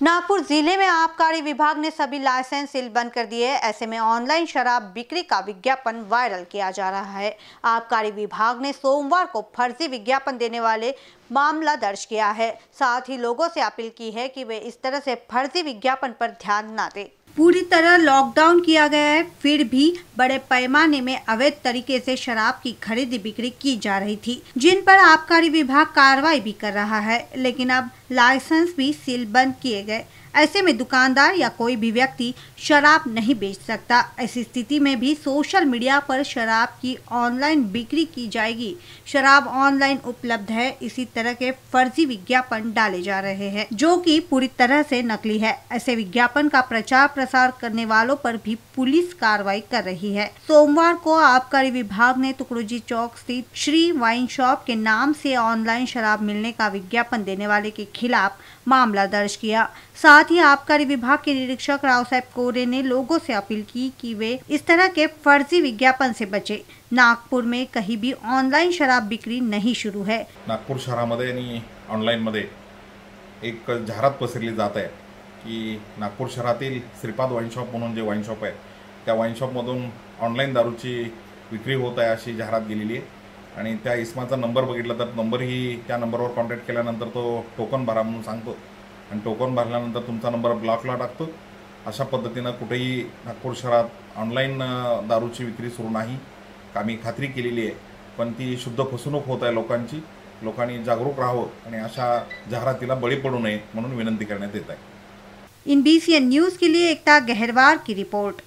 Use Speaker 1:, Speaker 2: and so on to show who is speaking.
Speaker 1: नागपुर ज़िले में आबकारी विभाग ने सभी लाइसेंस सील बंद कर दिए। ऐसे में ऑनलाइन शराब बिक्री का विज्ञापन वायरल किया जा रहा है। आबकारी विभाग ने सोमवार को फर्जी विज्ञापन देने वाले मामला दर्ज किया है। साथ ही लोगों से अपील की है कि वे इस तरह से फर्जी विज्ञापन पर ध्यान न दें। पूरी तरह लॉकडाउन किया गया है, फिर भी बड़े पैमाने में अवैध तरीके से शराब की खरीदी बिक्री की जा रही थी, जिन पर आबकारी विभाग कार्रवाई भी कर रहा है, लेकिन अब लाइसेंस भी सील बंद किए गए। ऐसे में दुकानदार या कोई भी व्यक्ति शराब नहीं बेच सकता। ऐसी स्थिति में भी सोशल मीडिया पर शराब की ऑनलाइन बिक्री की जाएगी। शराब ऑनलाइन उपलब्ध है। इसी तरह के फर्जी विज्ञापन डाले जा रहे हैं, जो कि पूरी तरह से नकली है। ऐसे विज्ञापन का प्रचार प्रसार करने वालों पर भी पुलिस कार्रवाई कर रही है। सोमवार को आबकारी विभाग ने तुकड़ोजी चौक स्थित श्री वाइन शॉप के नाम से ऑनलाइन शराब मिलने का विज्ञापन देने वाले के खिलाफ मामला दर्ज किया। साथ ही आबकारी विभाग के निरीक्षक राव साहेब कोरे ने लोगों से अपील की कि वे इस तरह के फर्जी विज्ञापन से बचे। नागपुर में कहीं भी ऑनलाइन शराब बिक्री नहीं शुरू है।
Speaker 2: नागपूर शहरामध्ये आणि ऑनलाईनमध्ये एक जाहिरात पसरली जात आहे की नागपूर शहरातील श्रीपाद वाईन शॉप म्हणून जे वाईन शॉप आहे त्या वाईन शॉपमधून ऑनलाईन दारूची विक्री होत आहे अशी जाहिरात गेलेली आहे. आणि त्या इस्माचा नंबर बघितला तर नंबरही त्या नंबरवर कॉन्टॅक्ट केल्यानंतर तो टोकन भरा म्हणून सांगतो. आणि टोकन भरल्यानंतर तुमचा नंबर ब्लॉकला टाकतो. अशा पद्धतीनं कुठेही नागपूर शहरात ऑनलाईन दारूची विक्री सुरू नाही. आम्ही खात्री केलेली आहे. पण ती शुद्ध फसवणूक होत आहे लोकांची. लोकांनी जागरूक राहावं आणि अशा जाहिरातीला बळी पडू नये म्हणून विनंती करण्यात येत आहे.
Speaker 1: इन बी न्यूज के लिए एकता गहरवार की रिपोर्ट